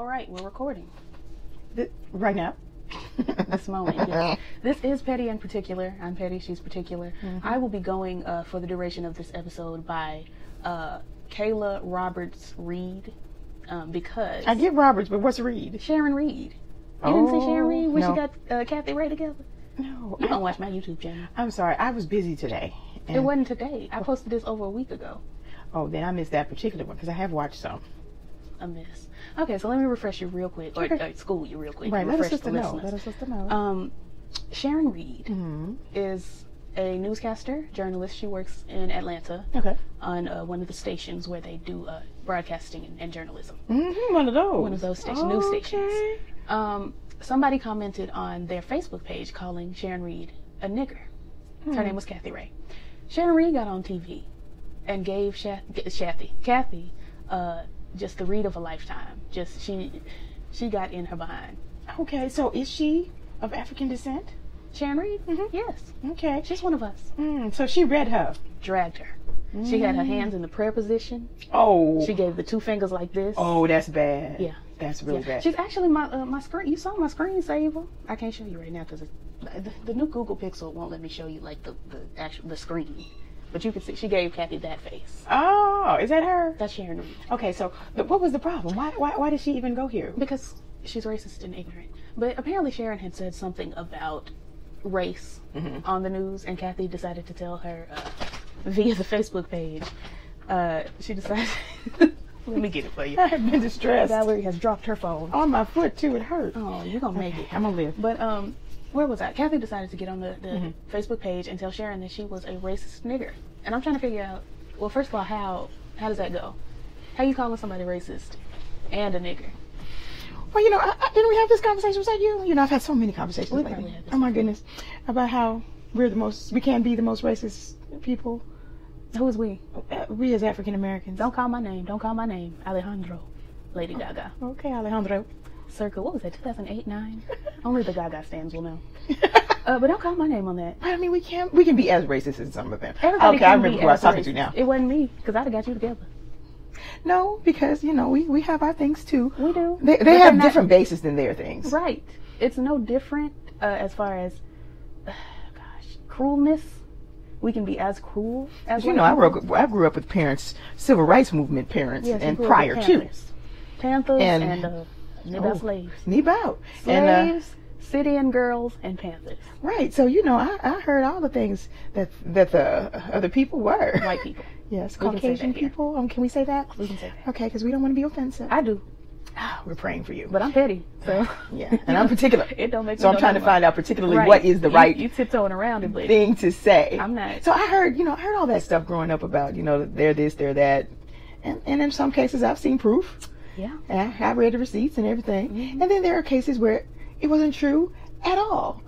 All right, we're recording Th- right now. this moment. yes. This is Petty in particular. I'm Petty, she's particular. Mm-hmm. I will be going uh, for the duration of this episode by uh, Kayla Roberts Reed um, because I get Roberts, but what's Reed? Sharon Reed. You didn't see Sharon Oh, Reed when no. she got uh, Kathy Ray together? No, You I, don't watch my YouTube channel. I'm sorry. I was busy today. It wasn't today. I posted this over a week ago. Oh, then I missed that particular one because I have watched some. A miss. Okay, so let me refresh you real quick, or, Okay. or school you real quick. Right. Let us the know. Let us sister know. Um, Sharon Reed hmm is a newscaster, journalist. She works in Atlanta Okay. on uh, one of the stations where they do uh, broadcasting and, and journalism. hmm One of those. One of those station- news stations. Um, somebody commented on their Facebook page calling Sharon Reed a nigger. Her name was Kathy Ray. Sharon Reed got on TV and gave Sha- Shathy, Kathy uh, just the read of a lifetime. Just she she got in her behind. Okay. So is she of African descent? Sharon Reed? Mhm. Yes. Okay. She's one of us. Mm, so she read her. Dragged her. She had her hands in the prayer position. Oh. She gave the two fingers like this. oh, that's bad. Yeah. That's really Yeah. bad. She's actually my uh, my screen. You saw my screensaver. I can't show you right now because the, the new Google Pixel won't let me show you like the the actual the screen. But you can see she gave Kathy that face. oh, is that her? That's Sharon Reed Okay. So the, what was the problem? Why, why why did she even go here? because she's racist and ignorant. But apparently Sharon had said something about race Mhm. on the news, and Kathy decided to tell her uh, via the Facebook page. Uh, she decided. let me get it for you. I have been distressed. Valerie has dropped her phone. On my foot too. It hurt. Oh, you're gonna make it. I'm gonna live. But um, where was I? Kathy decided to get on the, the Mhm. Facebook page and tell Sharon that she was a racist nigger. And I'm trying to figure out, well, first of all, how how does that go? How you calling somebody racist and a nigger? Well, you know, I, I, didn't we have this conversation? Was that you? You know, I've had so many conversations We lately. probably had this Oh my goodness, about how we're the most, we can be the most racist people. Who is we? Uh, we as African Americans. Don't call my name. Don't call my name. Alejandro, Lady Gaga. Okay, Alejandro. Circa, what was that? 2008, nine? Only the Gaga stands will know. Uh, but don't call my name on that. I mean, we can we can be as racist as some of them. Everybody okay, can I remember be who I was as talking to now. It wasn't me, because I'd have got you together. No, because you know we we have our things too. We do. They they have not- different bases than their things. Right. It's no different uh, as far as, gosh, cruelness. We can be as cruel as You know, I grew, up, I grew up with parents, civil rights movement parents, Yes, and prior to. Panthers. Panthers and, And- uh, nigga Oh. slaves. Knee out. And, uh, Slaves, city and girls, and Panthers. right. So you know, I, I heard all the things that that the other people were. White people. Yes, We Caucasian people. Um, can we say that? We can say that. Okay, because we don't want to be offensive. I do, We're praying for you. but I'm petty, so. yeah, and I'm particular. It don't make So I'm trying to find out particularly Right. what is the You- right You, tiptoeing around it, thing to say. I'm not. So I heard, you know, I heard all that stuff growing up about, you know, they're this, they're that, and and in some cases I've seen proof. Yeah. And I, I read the receipts and everything. Mhm. And then there are cases where it wasn't true at all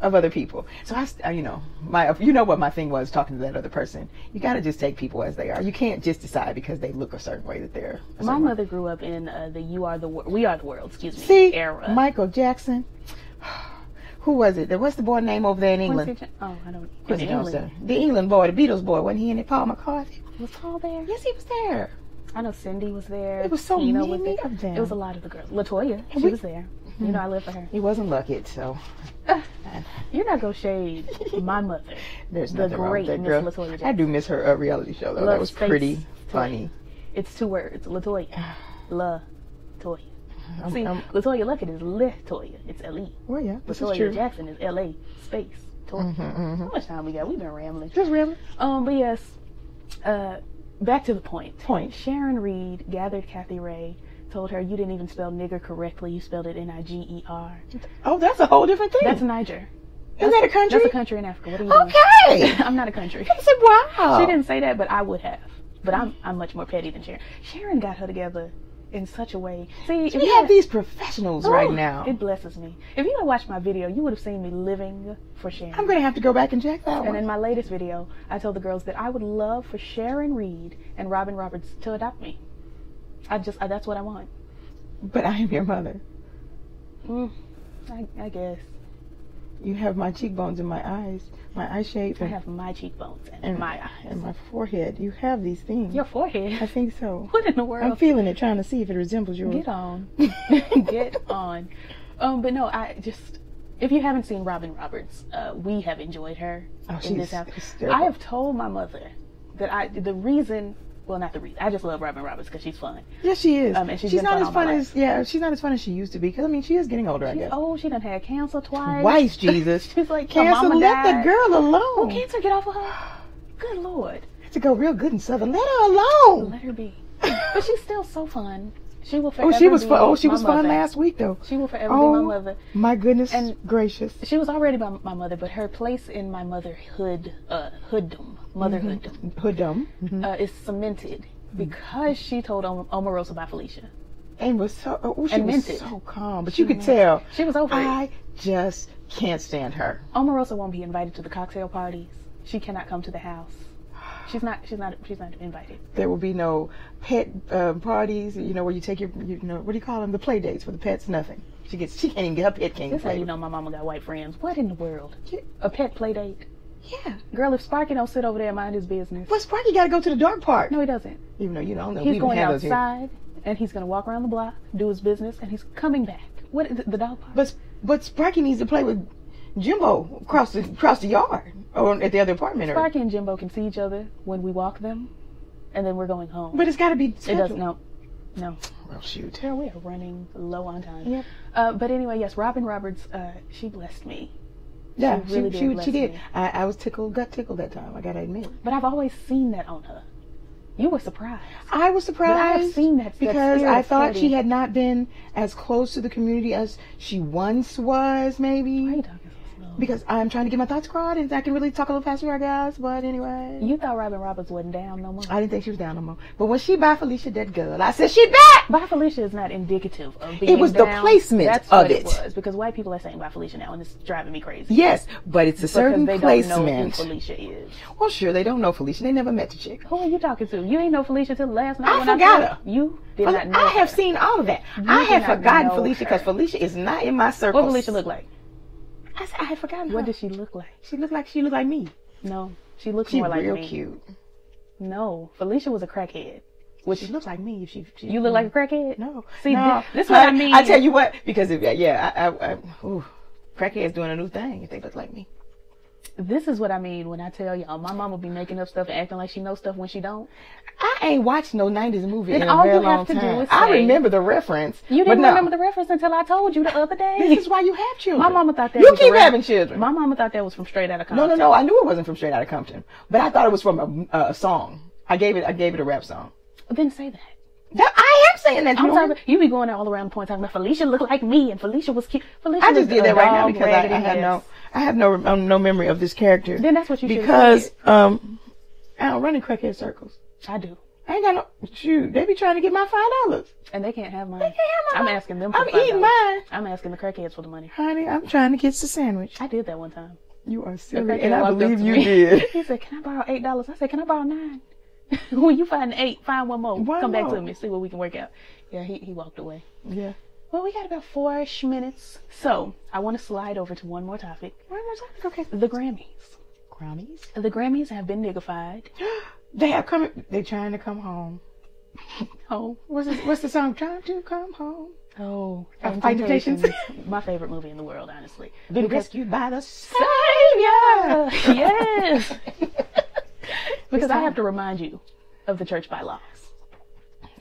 of other people. So I, uh, you know, my, you know what my thing was talking to that other person. You got to just take people as they are. You can't just decide because they look a certain way that they're. My certain way. mother grew up in uh, the "You Are the Wor- We Are the World," excuse me, See, era. Michael Jackson. Who was it? What's the boy name over there in England? Jo- oh, I don't. Quincy in Jones. The England boy, the Beatles boy. Wasn't he in it? Paul McCartney. Was Paul there? Yes, he was there. I know Cyndi was there. It was so Tina was many there. of them. It was a lot of the girls. Latoya, she we- was there. You know, I live for her. He wasn't lucky, so You're not gonna shade my mother. there's The nothing wrong with that Miss girl. Latoya I do miss her uh, reality show though. Love that was pretty funny. It's two words. Latoya. La Toya. I'm- See, I'm- LeToya Luckett is Latoya. It's L-E. well, yeah, this is Latoya true. Jackson is L-A space. Toya. Mhm, mhm. How much time we got? We've been rambling. Just rambling. Um, but yes, uh, back to the point. point. Sharon Reed gathered Kathy Ray, told her you didn't even spell nigger correctly. You spelled it N-I-G-E-R. Oh, that's a whole different thing. That's Niger. Is that a country? That's a country in Africa. What are you doing? Okay. I'm not a country. I said, wow. She didn't say that, but I would have. But I'm I'm much more petty than Sharon. Sharon got her together in such a way. See, if We you have these professionals right now. It blesses me. If you had watched my video, you would have seen me living for Sharon. I'm gonna have to go back and check that And one. in my latest video, I told the girls that I would love for Sharon Reed and Robin Roberts to adopt me. I just, I, that's what I want. But I am your mother. Mm, I, I guess. You have my cheekbones and my eyes, my eye shape, I have my cheekbones and, and my eyes. and my forehead. You have these things. Your forehead? I think so. What in the world? I'm feeling it, trying to see if it resembles yours. Get on. Get on. Um, but no, I just if you haven't seen Robin Roberts, uh, we have enjoyed her Oh, in this house. hysterical. I have told my mother that I the reason well not the reason I just love Robin Roberts because she's fun. Yes, she is. Um, and she's she's not fun as fun life. as yeah. She's not as fun as she used to be. Because I mean, she is getting older. I She's guess. old. She done had cancer twice. Twice, Jesus. She's like Cancer, let died. that girl Oh, alone. cancer, get off of her. Good lord, to go real good in Southern. Let her alone. let her be. But she's still so fun. She will Oh, she was fun. Oh, she was fun last week though. She will forever Oh. be my mother. My goodness And- gracious. She was already my, my mother, but her place in my motherhood, uh, hooddom, motherhood, Hoodum. uh, is cemented because she told Om- Omarosa about Felicia. And was so oh, she And was so calm, but She you could tell. She was over it. I just can't stand her. Omarosa won't be invited to the cocktail parties. She cannot come to the house. She's not. She's not. She's not invited. There will be no pet uh, parties. You know where you take your you know what do you call them? The play dates for the pets. Nothing. She gets. She can't even get her pet. Can't This how you know my mama got white friends. What in the world? Yeah. A pet play date? Yeah. Girl, if Sparky don't sit over there and mind his business. But Sparky got to go to the dog park. No, he doesn't. Even though you don't know. He's going outside and he's gonna walk around the block, do his business, and he's coming back. What it, the dog park? But but Sparky needs to play with Jimbo across the across the yard or at the other apartment. Or, Sparky and Jimbo can see each other when we walk them, and then we're going home. but it's got to be. it does no, no. Well, shoot. Girl, we are running low on time. Yep. Uh, but anyway, yes, Robin Roberts, uh, she blessed me. Yeah, She really she, did she, she did. I, I was tickled, got tickled that time. I gotta admit. But I've always seen that on her. You were surprised. I was But I have seen that that because spirit I thought Teddy. she had not been as close to the community as she once was, maybe. Why are Because I'm trying to get my thoughts across, and I can really talk a little faster, I guess. But anyway, You thought Robin Roberts wasn't down no more. I didn't think she was down no more. But when she bye Felicia, that girl, I said she back. Bye Felicia is not indicative of being It was the down. placement That's of what it. was because white people are saying bye Felicia now, and it's driving me crazy. Yes, but it's a certain because they don't know who. Felicia is. Well, sure, they don't know Felicia. They never met the chick. Who are you talking to? You ain't know Felicia till last night. I when forgot I her. You did Well, not know. I have her. seen all of that. I have forgotten Felicia because. Felicia is not in my circle. What Felicia look like? I, said, I had forgotten What her. does she look like? She looked like she looked like me. No, she looks She more like real me. cute. No, Felicia was a crackhead. Which She looks like me. If she, she you look like a mm. crackhead. no. See, no. thi- this is what I mean. I tell you what, because if yeah, I, I, I ooh, crackheads doing a new thing if they look like me. This is what I mean when I tell y'all my mama be making up stuff and acting like she knows stuff when she don't. I ain't watched no '90s movie Then in a very you have long to do time. I remember the reference. You didn't no. remember the reference until I told you the other day. This is why you have children. My mama thought that you was keep having children. My mama thought that was from Straight Outta no, Compton. no, no. No. I knew it wasn't from Straight Outta Compton, but I thought it was from a, a song. I gave it. I gave it a rap song. Then say that. That, I am saying that. I'm you talking. About, you be going all around the point talking about Felicia looked like me and Felicia was cute. Felicia I just did that right now because I, I had no, I have no, um, no memory of this character. Then that's what you because um, I don't run in crackhead circles. I do, I ain't got no shoot. They be trying to get my five dollars. and they can't have mine. They can't have I'm asking them. For I'm $5. eating mine, I'm asking the crackheads for the money. honey. I'm trying to get the sandwich. I did that one time. You are silly, and I believe you me. did. he said, "Can I borrow eight dollars?" I said, "Can I borrow nine? when you find eight, find one more. One Come back to me. See what we can work out. Yeah, he he walked away. Yeah. Well, we got about four-ish minutes, so I want to slide over to one more topic: One more topic, okay. the Grammys. Grammys. The Grammys have been niggified. They have come. They're trying to come home. Oh, What's the, what's the song? Trying to come home. oh, Fighting Temptations. My favorite movie in the world, honestly. Been Because- rescued by the. Savior. yes. because I have to remind you of the church bylaws.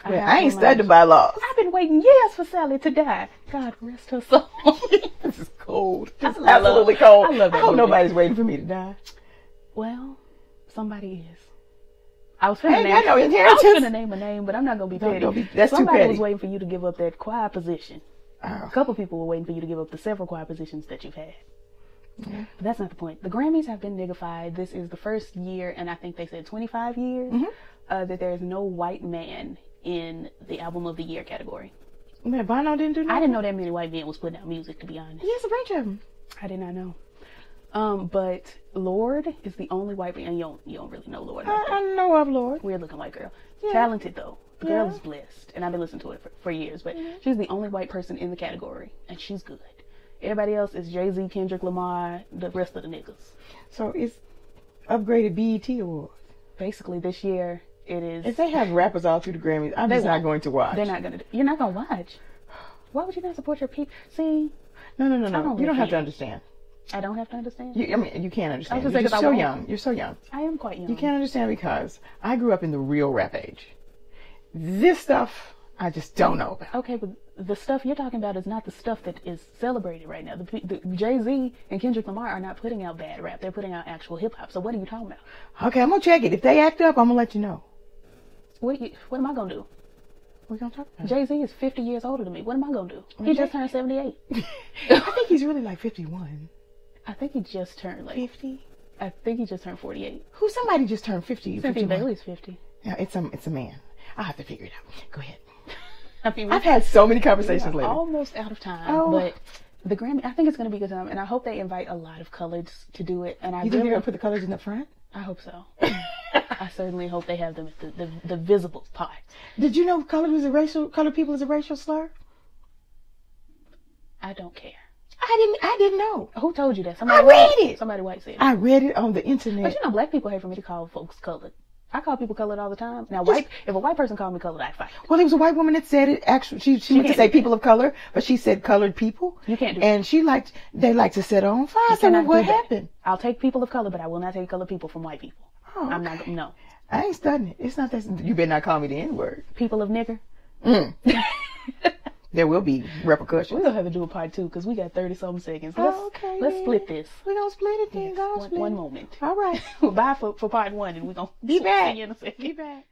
Well, have I ain't studied you. by laws. I've been waiting years for Sally to die. God rest her soul. this is cold. It's love- absolutely cold. I love that hope movie. nobody's waiting for me to die. well, somebody is. I was I finna ain't name. got no I was finna name a name, but I'm not gonna be Don't- petty. don't be- that's too Somebody petty. was waiting for you to give up that choir position. Oh. A couple people were waiting for you to give up the several choir positions that you've had. But that's not the point. The Grammys have been niggified. This is the first year, and I think they said 25 years, Mm-hmm. uh, that there is no white man in the album of the year category. Man, Bono didn't do that. I didn't know that many white men was putting out music, to be honest. Yes, a bunch of them. I did not know. Um, but Lorde is the only white man. You don't, you don't really know Lorde. I. I know of Lorde. Weird looking white girl. Yeah. Talented though. The girl Yeah. is blessed, and I've been listening to it for, for years. But Mm-hmm. she's the only white person in the category, and she's good. Everybody else is Jay Z, Kendrick Lamar, the rest of the niggas. So it's upgraded BET awards. Basically, this year it is. If they have rappers all through the Grammys, I'm just not going to watch. They're not gonna. You're not gonna watch. Why would you not support your people? See, No, no, no, no. don't You don't have to understand. I don't have to understand. You, I mean, you can't understand. just You're saying 'cause just I so won't. young. You're so young. I am quite young. You can't understand because I grew up in the real rap age. This stuff, I just don't know about. Okay, but the stuff you're talking about is not the stuff that is celebrated right now. The, the Jay Z and Kendrick Lamar are not putting out bad rap; they're putting out actual hip hop. So what are you talking about? Okay, I'm gonna check it. If they act up, I'm gonna let you know. What you, what am I gonna do? We're gonna talk about. Jay Z is 50 years older than me. What am I gonna do? He Okay. just turned 78. I think he's really like 51, I think he just turned like 50. I think he just turned 48. Who? Somebody just turned 50. Cynthia 51. Bailey's 50. Yeah, it's a it's a man. I'll have to figure it out. Go ahead. I mean, I've had so many conversations lately. almost out of time, Oh. but the Grammy. I think it's gonna be a good time, and I hope they invite a lot of coloreds to do it. And I You think they're gonna put the colors in the front? I hope so. I certainly hope they have them at the, the, the visible part. Did you know color is a racial colored people is a racial slur? I don't care. I didn't I didn't know. Who told you that? Somebody I read white, it. Somebody white said it. I read it on the internet. But you know, black people hate for me to call folks colored. I call people colored all the time. Now, white if a white person called me colored, I'd fight. Well, it was a white woman that said it. Actually, she she meant to say that. people of color, but she said colored people. You can't do that. And she liked they like to set on fire. So what happened? I'll take people of color, but I will not take colored people from white people. Oh, I'm not. No, I ain't studying it. It's not that. You better not call me the N word. people of nigger. Mm. there will be repercussions. We're gonna have to do a part two because we got thirty something seconds. Let's Oh, okay, let's then. split this. We're gonna split it then. Go One, split. one moment. All right. Bye for, for part one, and we're gonna Be back. See you in a second. Be back.